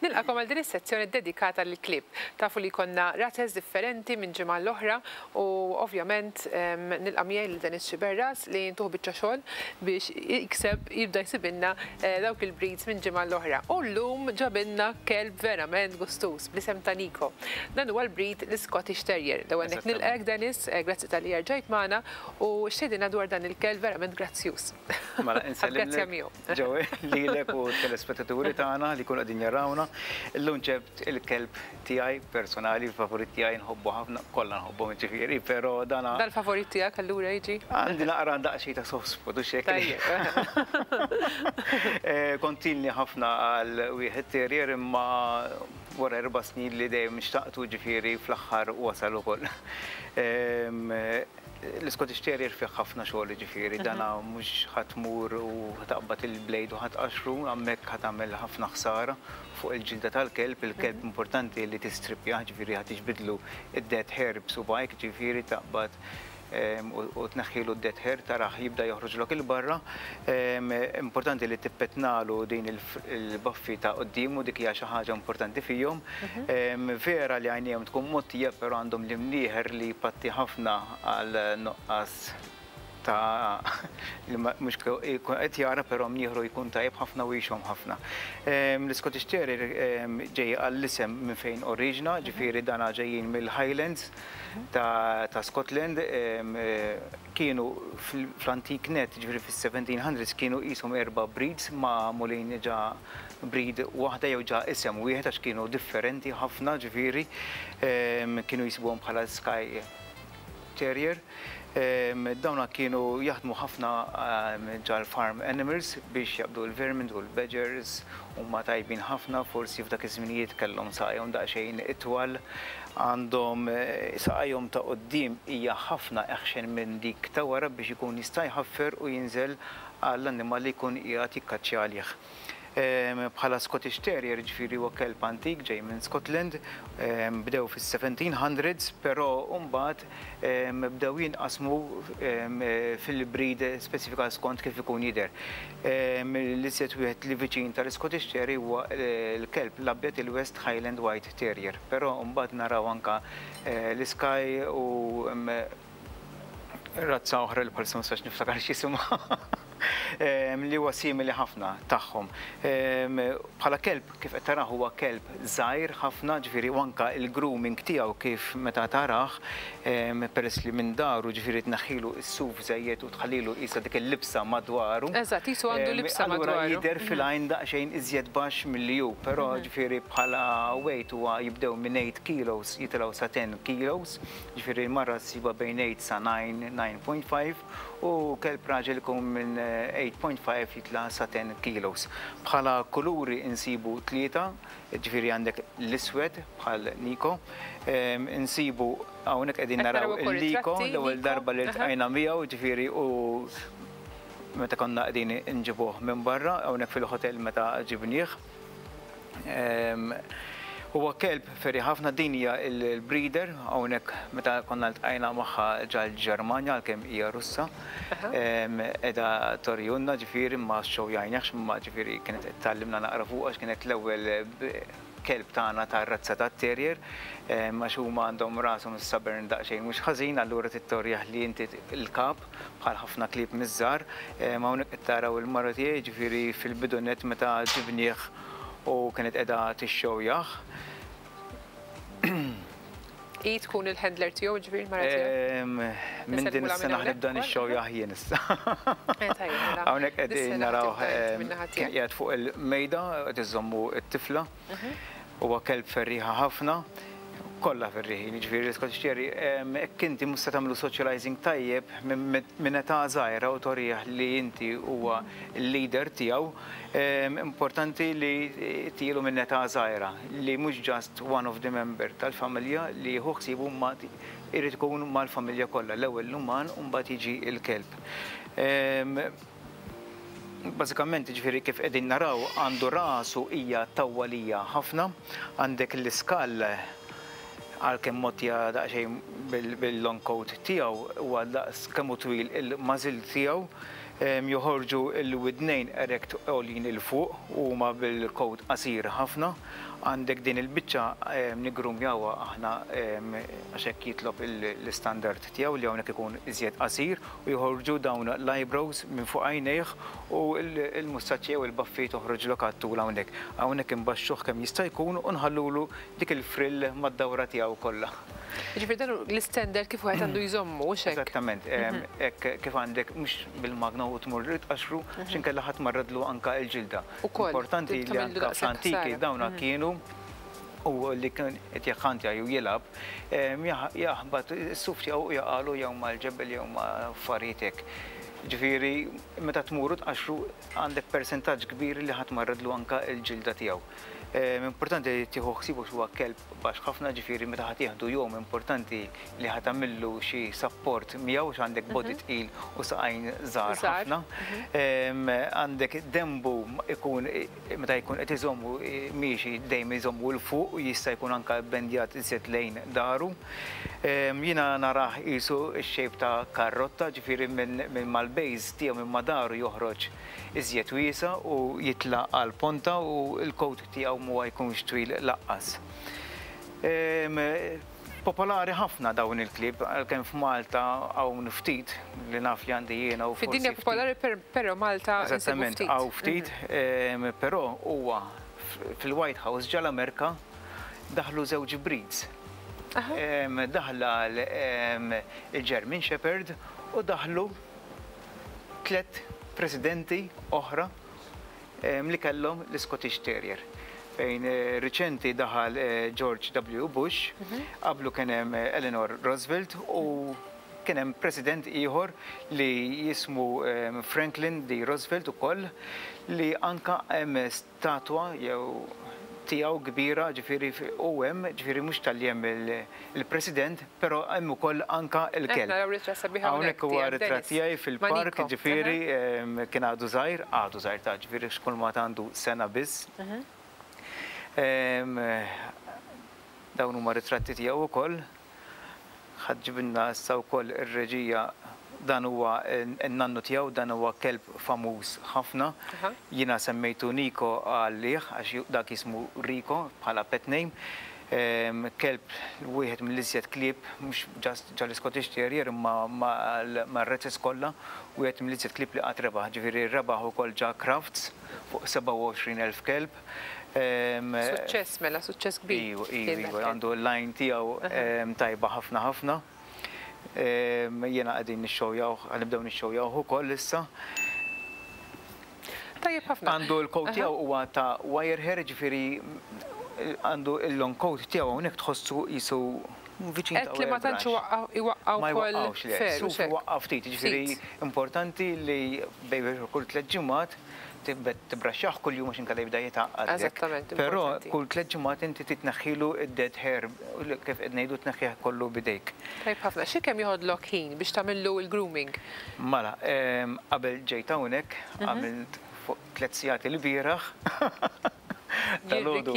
Nilqakom għal din is-sezzjoni ddedikata lill-klieb. Tafu li jkollna rates differenti minn ġimgħa għall-oħra u ovvjament ehm, nilqa' miegħi lil Dennis Sciberras li jintuh biċċa xogħol biex jikseb jibda jsibilna eh, dawk il-breeds minn ġimgħa għall-oħra. U llum ġabilna kelb verament gustuż. Bl-isem ta' Niko. Dan huwa l-breed l-Scottish Terrier. L-ewwel nett nilqgħek Dennis, grazzi talli erġajt magħna u x'tgħidilna dwar dan il-kelb verament grazzjuż. Mela insellimlek Joey, lilek u t-telespettaturi tagħna li jkunu qegħdin jarawna. Illum ġebt il-kelb tiegħi personali, il-favorit tiegħi nħobbu ħafna. Kollha nħobbhom jiġifieri, pero' dan. Dan favorit tiegħek allura jiġi? Għandi naqra daqsxejn ta' soft spot, hux hekk? Tajjeb. Kont ilni ħafna għal wieħed terrier imma wara erba' snin li dejjem xtaqtu ġifieri fl-aħħar wasal ukoll. L-Scottish Terrier fih ħafna xogħol jiġifieri dan mhux ħa tmur u ħa taqbad il-blade u ħa tqaxxru, hemmhekk ħa tagħmel ħafna ħsara fuq il-ġilda tal-kelb, il-kelb importanti li tistrippjah, ġifieri ħa tiġbidlu d-dead hair b'subgħajk, ġifieri taqbad u tneħħilu d-dead hair tarah jibda joħroġlok 'il barra. Importanti li tippetnalu din il-baffi ta' quddiemu, dik hija xi ħaġa importanti fihom. Vera li għajnejhom tkun mgħottija però għandhom l-imnieħer li jpatti ħafna għal nuqqas ta' li mhux jkun qed jara però mnieħru jkun tajjeb ħafna u jixhom ħafna. L-Scottish Terrier ġej għall-isem minn fejn oriġina, ġifieri dan ġejjin mill-Highlands ta' Scotland. Kienu fl-antik nett, ġifieri fis-seventeen hundreds, kienu qishom erba' breeds magħmulin ġa breed waħda jew ġa isem wieħed għax kienu differenti ħafna, ġifieri kienu jsibuhom bħala Skye terrier. Dawn kienu jaħdmu ħafna ġal farm animals biex jaqbdu l-vermin u l-badgers. Huma tajbin ħafna, forsi f'dak iż-żminijiet kellhom saqajhom daqsxejn itwal. Għandhom saqajhom ta' quddiem hija ħafna eħxen minn dik ta' wara biex ikun jista' jħaffer u jinżel għall-annimal li jkun qiegħed jikkaċċja għalih. bħala Scottish Terrier, ġifieri huwa kelb antik ġej minn Scotland, bdew fis-1700s, però mbagħad bdew jinqasmu fil-breed speċifika skont kif ikun jidher. L-iżjed wieħed li viċin tal-Scottish Terrier huwa l-kelb l-abjad il-West Highland White Terrier, però mbagħad naraw anke l-Skye u Razza oħra li bħalissa ma nistax niftakar x'isimha li huwa simili ħafna tagħhom. Bħala kelb kif qed tarah huwa kelb żgħir ħafna, ġifieri u anke l-grooming tiegħu kif meta tarah peress li minn daru ġifieri tneħħilu s-suf żejjed u tħallilu qisha dik il-libsa madwaru. Eżatt, qisu għandu libsa madwaru. Allura jidher fil-għajn daqsxejn iżjed baxx milli hu, però ġifieri bħala weight huwa jibdew minn eight kilos jitilgħu sa ten kilos. Jiġifieri l-mara ssibha bejn eight sa nine, nine point five, u kelb raġel ikun minn eight point five jitla' sa ten kilos. Bħala kuluri insibu tlieta, jiġifieri għandek l-iswed bħal Niko, insibu hawnhekk qegħdin naraw il-Liko l-ewwel darba li ltqajna miegħu, jiġifieri hu meta konna qegħdin inġibuh minn barra, hawnhekk fil-ħotel meta ġibnieh. Huwa kelb ferri ħafna din hija l-breeder hawnhekk meta konna ltqajna magħha ġal-Ġermanja għalkemm hija Russa. Qiegħda torjunna ġifieri ma xxewjajnihx imma ġifieri kienet qed tgħallimna naqra fuqha għax kienet l-ewwel kelb tagħna tar-razza tat-terrier għax huma għandhom rashom stubborn daqsxejn mhux ħażin allura trid torjih li inti l-kap. bħal ħafna klieb miż-żgħar. Hawnhekk qed taraw il-mara tiegħi, jiġifieri fil-bidu nett meta ġibnieh u kienet qiegħda tixxewjaħ. Hi tkun il-handler tiegħu, jiġifieri l-mara tiegħek? Minn din is-sena ħa nibda nixxewjah jien issa. Hawnhekk qegħdin naraw kien qiegħed fuq il-mejda qed iżommu t-tifla. Huwa kelb ferrieħa ħafna, kollha ferrieħin, jiġifieri l-Scottish Terrier, jekk inti mhux se tagħmlu socializing tajjeb minn età żgħira u torih li inti huwa l-leader tiegħu, importanti li tqiegħlu minn età żgħira li mhux just one of the member tal-familja li jieħu ħsiebu imma jrid ikun mal-familja kollha, l-ewwel l-uman u mbagħad jiġi l-kelb. Bażikament, jiġifieri kif qegħdin naraw, għandu ras u hija tawwalija ħafna. Għandek l-iskall, għalkemm mogħtija daqsxejn bil-long coat tiegħu, huwa daqs kemm hu twil il-muzzle tiegħu. Joħorġu l-widnejn erect għoljin 'il fuq u huma bil-coat qasir ħafna. Għandek din il-biċċa niggrumjawha aħna għax hekk jitlob l-istandard tiegħu li hawnhekk ikun iżjed qasir u joħorġu dawn l-eyebrows minn fuq għajnejh u l-mustaċċi jew il-baffi toħroġlok għat-tul hawnhekk. Hawnhekk imbaxxuh kemm jista' jkun u nħallulu dik il-frill mad-dawra tiegħu kollha. Jiġifieri dan hu l-istandard kif wieħed għandu jżommu, hux hekk? Eżattament. Hekk kif għandek mhux bil-magna u tmur trid tqaxxru għax inkella ħa tmarradlu anke l-ġilda. Ukoll. Importanti li anke fl-antiki dawn kienu u li kien qed jikkantja jew jilgħab, jaħbat is-suf tiegħu u jaqgħalu jew mal-ġebel jew ma' affarijiet hekk. Ġifieri meta tmur u tqaxxru għandek persentaġġ kbir li ħa tmarridlu anke l-ġilda tiegħu. Importanti li tieħu ħsieb għax huwa kelb baxx ħafna, ġifieri meta ħa tieħdu jom importanti li ħa tagħmillu xi sapport miegħu għax għandek body tqil u saqajn żgħar ħafna. Għandek denbu jkun Meta jkun qed iżommu miexi dejjem iżommu 'l fuq u jista' jkun anke bbendjat iżjed lejn dahru. Jiena narah qisu x-shape ta' karrotta, ġifieri minn mal-base tiegħu minn ma' dahru joħroġ iżjed wiesa' u jitla' għall-ponta u l-coat tiegħu m'huwa jkunx twil laqqas. Popolari ħafna dawn il-klieb, għalkemm f'Malta hawn ftit, li naf li għandi jiena u forsi. Fid-dinja popolari però Malta nsibu ftit. Eżattament, hawn ftit, però huwa fil-White House ġo l-Amerika daħlu żewġ breeds. Daħla l-German Shepherd u daħlu tliet Presidenti oħra li kellhom l-Scottish Terrier. Fejn riċenti daħal George W. Bush, qablu kien hemm Eleanor Roosevelt u kien hemm President ieħor li jismu ehm, Franklin D. Roosevelt ukoll li anka hemm statwa jew tiegħu kbira ġifieri u hemm ġifieri mhux tal-li hemm il-President pero hemm ukoll anka il-kelb. Qed naraw ritratt sabiħ hawnhekk tiegħek Denis. Hawnhekk huwa ritratt tiegħi fil-park jiġifieri kien għadu żgħir, għadu żgħir ta' jiġifieri x'kulmata għandu sena biss. Dawn huma ritratti tiegħu ukoll. Ħadd ġibilna issa wkoll ir-reġija dan huwa n-nannu tiegħu dan huwa kelb famuż ħafna. Jiena semmejtu Niko għalih għax dak jismu Rico bħala pet name. Kelb wieħed mill-iżjed klieb, mhux just ġall-Scottish Terrier imma mar-races kollha, wieħed mill-iżjed klieb li qatt rebaħ. Ġifieri rebaħ ukoll ġa Crufts fuq 27,000 kelb. Suċċess mela, suċċess kbir. Iva, iva, iva. Għandu l-line tiegħu tajba ħafna ħafna. Jiena qegħdin nixxewjawh, qed nibdew nixxewjawh ukoll issa. Tajjeb ħafna. Għandu l-coat tiegħu huwa ta' wire hair, jiġifieri għandu l-long coat tiegħu hawnhekk tħossu qisu viċin ta' wire brush. Għedt li ma tantx iwaqqgħu wkoll. Ma jwaqqgħux, le. Iwaqqgħu ftit, jiġifieri importanti li baby hair kull tliet ġimgħat. tibet tibbraxxah kuljum għax inkella jibda jitgħaqqad. Eżattament. Però kull tliet ġimgħat inti trid tneħħilu d-dead hair, kif qed ngħidu tneħħih kollu b'idejk. Tajjeb ħafna. Xi kemm joħodlok ħin biex tagħmillu l-grooming? Mela, qabel ġejt hawnhekk għamilt fuq tliet sigħat ilbieraħ. Dalgħodu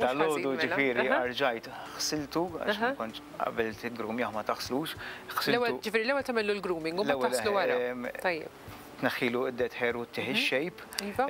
dalgħodu ġifieri arġajt ħsiltu għax ma kontx qabel tiggrumjah ma taħslux. Ħsiltu. Ġifieri l-ewwel tagħmillu l-grooming u mbagħad taħslu wara. Tajjeb. Tneħħilu d-dead hair u ttih ix-shape. Iva.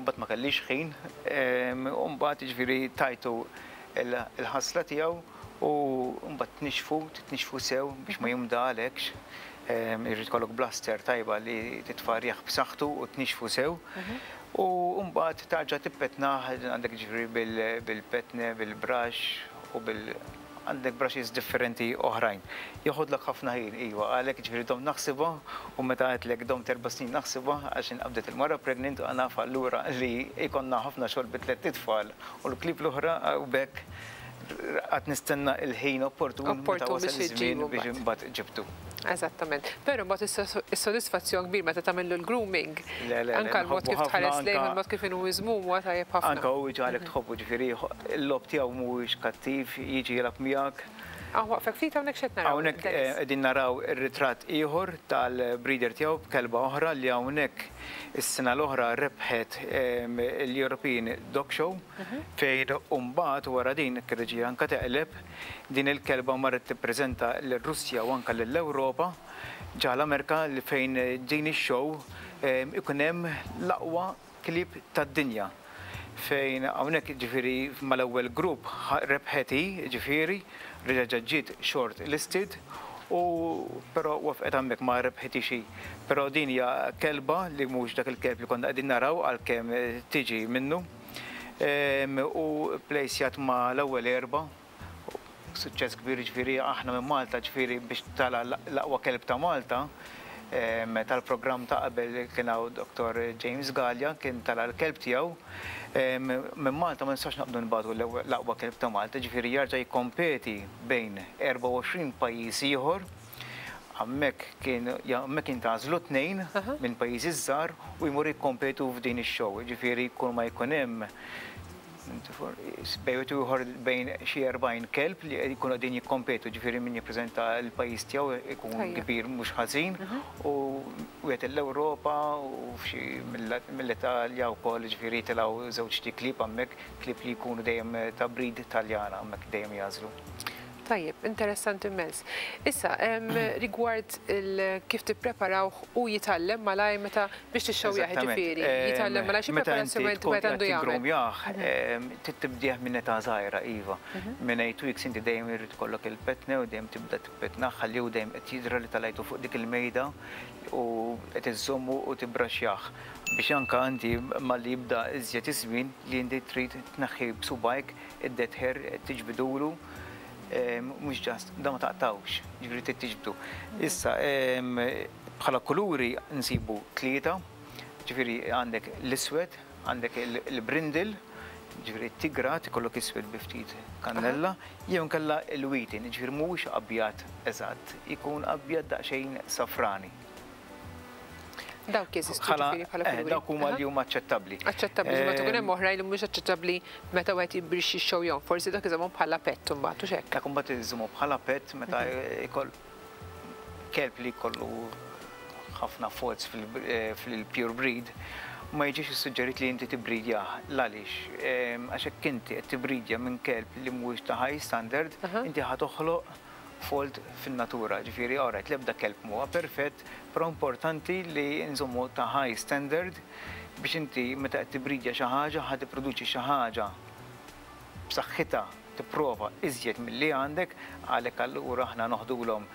Mbagħad ma kellix ħin u mbagħad ġifieri tajtu l-ħasla tiegħu u mbagħad tnixxfu, titnixxfu sew biex ma jimdagħalekx. Irid ikollok blaster tajba li titfa' riħ b'saħħtu u tnixxfu sew. U mbagħad tarġa' tippetnah, għandek jiġifieri bil-petne, bil-brush u bil-, għandek brushes differenti oħrajn. Jeħodlok ħafna ħin, iva, għalhekk jiġifieri domt naħsibha u meta għedtlek domt erba' snin naħsibha għax inqabdet il-mara pregnant u naf allura li jkollna ħafna xogħol bit-tlett itfal u l-klieb l-oħra u b'hekk Qatt nistenna l-ħin opportun meta wasal iż-żmien biex imbagħad ġibtu. Eżattament. Però mbagħad is-sodisfazzjon kbir meta tagħmillu l-grooming. Anke l-mod kif tħares lejh u l-mod kif inhu miżmum huwa tajjeb ħafna. Anke hu jġagħlek tħobbu, ġifieri l-logħob tiegħu mhuwiex kattiv, jiġi jilgħab miegħek. Aw waqfek ftit hawnhekk x'qed naraw? Hawnhekk qegħdin naraw ir-ritratt ieħor tal-breeder tiegħu b'kelba oħra li hawnhekk is-sena l-oħra rebħet il-European Dog Show. fejn mbagħad wara din it-triloġija anke teqleb, din il-kelba marret tippreżenta lir-Russja u anke lill-Ewropa ġa l-Amerika li fejn din ix-show ikun hemm l-aqwa klieb tad-dinja. Fejn hawnhekk jiġifieri mal-ewwel grupp rebħet hi jiġifieri reġa' ġa ġiet short listed u però wafqet hemmhekk ma rebħitiex hi. Però din hija kelba li mhux dak il-kelb li konna qegħdin naraw għalkemm tiġi minnu. u pplejsjat ma' l-ewwel erba', suċċess kbir ġifieri aħna minn Malta ġifieri biex tala' l-aqwa kelb ta' Malta tal-programm ta' qabel kien hawn Dottor James Galea kien tala' l-kelb tiegħu minn Malta ma nistgħux noqogħdu nbagħtu l-aqwa kelb ta' Malta ġifieri jarġa' jikkompeti bejn 24 pajjiż ieħor. Hemmhekk kien hemmhekk jintgħażlu tnejn minn pajjiżi ż-żgħar u jmorru jikkompetu f'din ix-show. Jiġifieri kull ma jkun hemm bejn wieħed u ieħor bejn xi 40 kelb li jkunu qegħdin jikkompetu, jiġifieri min jippreżenta l-pajjiż tiegħu jkun kbir mhux ħażin u wieħed il-Ewropa u f'xi mill-Italja wkoll, jiġifieri jitilgħu żewġt xi klieb hemmhekk, klieb li jkunu dejjem ta' breed Taljana hemmhekk dejjem jagħżlu. Tajjeb, interessanti immens. Issa, rigward kif tippreparawh u jitgħallem malajr meta biex tixxewwjah jiġifieri, jitgħallem malajr, xi preparazzjoni wieħed għandu jagħmel? Meta inti tkun qed tiggrumjah, trid tibdieh minn età żgħira, iva. Minn eight weeks inti dejjem irid ikollok il-petne u dejjem tibda tippetnah, ħalli hu dejjem qed jidhra li talajtu fuq dik il-mejda u qed iżżommu u tibbraxxjah. Biex anke inti malli jibda iżjed iż-żmien li inti trid tneħħi b'subgħajk Id-dead hair tiġbidulu, mhux just, dan ma taqtgħux, jiġifieri trid tiġbdu. Issa, bħala kuluri nsibu tlieta, jiġifieri għandek l-iswed, għandek il-brindle, jiġifieri t-tigrat, ikollok iswed bi ftit kannella, jew inkella l-wheaten, jiġifieri mhuwiex abjad eżatt, ikun abjad daqsxejn safrani. Dawk jeżistu Bħala- ġifieri bħala eh, kuluri. dawk huma Aha. li huma aċċettabbli. Aċċettabbli ġimgħat ikun hemm Eh, oħrajn li mhumiex aċċettabbli meta wieħed jibbrixxi x-show jom. Forsi dak iżommhom bħala pett imbagħad hux hekk. Dak imbagħad iżżmu bħala pett meta Mhm. ikoll kelb li jkollu ħafna fots fil- eh, fil-pure breed ma jiġix issuġġerit li inti tibridjah. L-għaliex? Ehm, Għax hekk inti qed tibridja minn kelb li mhuwiex ta' high standard, Aha. inti ħa toħloq fault fin-natura, ġifieri alright l-ebda kelb m'huwa perfett, però importanti li nżommu ta' high standard biex inti meta qed tibridja xi ħaġa ħa tipproduċi xi ħaġa b'saħħitha, tipprova iżjed milli għandek, għalhekk allura aħna noħdulhom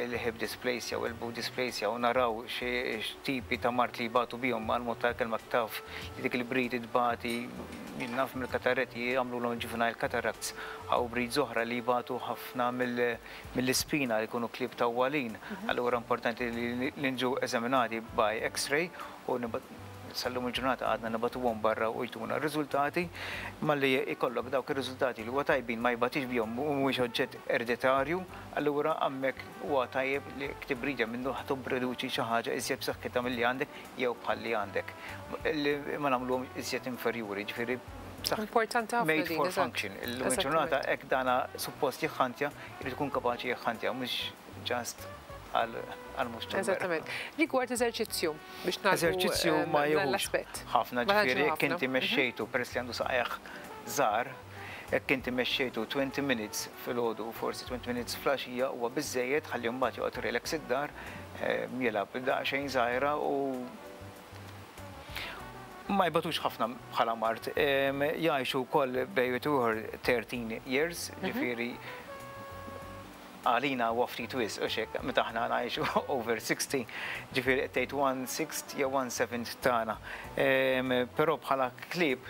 il-hip dysplasia jew elbow dysplasia u naraw x'tipi ta' mard li jbatu bihom għall-mod tal-kelma kif taf li dik il-breed tbati Min naf mill-kataretti jagħmlulhom juvenile cataracts, hawn breeds oħra li jbatu ħafna mill-ispina li jkunu klieb tawwalin. Allura importanti li nġu eżaminati b'eye X-ray u sal-lum il-ġurnata għadna nibgħatuhom barra u jtuna r-riżultati. Malli jkollok dawk ir-riżultati li huwa tajbin ma jibgħatix bihom u mhuwiex oġġett ereditarju, allura hemmhekk huwa tajjeb li jekk tibridja minnu ħa tipproduċi xi ħaġa iżjed b'saħħitha milli għandek jew bħal li għandek, li ma nagħmluhomx iżjed inferjuri, jiġifieri b'saħħ. Importanti ħafna din. Made for function. Illum il-ġurnata hekk dana suppost jixxantja, irid ikun kapaċi jixxantja, mhux just għal mhux tul. Eżattament. Rigward eżerċizzju biex nagħlqu. Eżerċizzju ma jieħux. L-aspett. Ħafna ġifieri jekk inti mexxejtu peress li għandu saqajh żgħar. Jekk inti mexxejtu twenty minutes filgħodu u forsi twenty minutes fl-għaxija huwa biżżejjed, ħallih imbagħad joqgħod relax id-dar, jilgħab daqsxejn żgħira u ma jbagħtux ħafna bħala mard. Jgħixu wkoll bejn wieħed u ieħor thirteen years, ġifieri Għalina huwa ftit wisq, hux hekk, meta aħna ngħixu over 60, ġifieri qed tgħid one sixth jew one seventh tagħna. Però bħala klieb,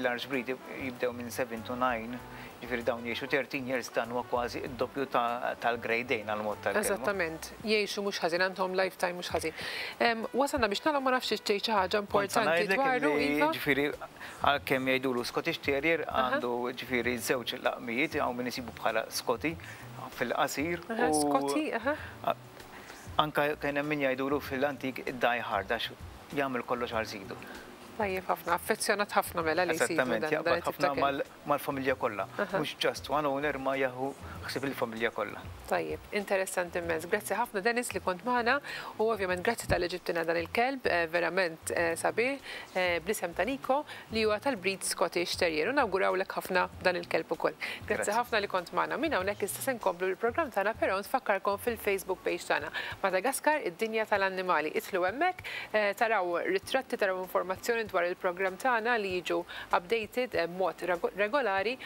large breed jibdew minn seven to nine, ġifieri dawn jgħixu thirteen years, dan huwa kważi d-doppju tal-Great Dane għal mod tal-kelma. Eżattament, jgħixu mhux ħażin, għandhom life time mhux ħażin. Wasalna biex nagħlaq, ma nafx trid tgħid xi ħaġa importanti dwaru, Iva? Kont se ngħidlek li, ġifieri, Għalkemm jgħidulu Scottish Terrier, għandu ġifieri żewġ laqmijiet, hawn min isibu bħala Scotty fil-qasir u anke kien hemm min jgħidulu fil-antik Die Hard għax jagħmel kollox għal sidu. Tajjeb ħafna, affezzjonat ħafna mela lejn sidu dan it-tip ta' kelb. Eżattament, jaqbad ħafna mal-familja kollha, mhux just one owner imma jieħu ħsieb il-familja kollha. Tajjeb, interessanti immens. Grazzi ħafna Dennis li kont magħna u ovvjament grazzi talli ġibtilna dan il-kelb verament sabiħ bl-isem ta' Niko li huwa tal-breed Scottish Terrier u nawgurawlek ħafna b'dan il-kelb ukoll. Grazzi ħafna li kont magħna. Minn hawnhekk issa se nkomplu bil-programm tagħna però nfakkarkom fil-Facebook page tagħna, Madagascar, id-dinja tal-annimali. Idħlu hemmhekk taraw ritratti, taraw informazzjoni dwar il-programm tagħna li jiġu updated b'mod regolari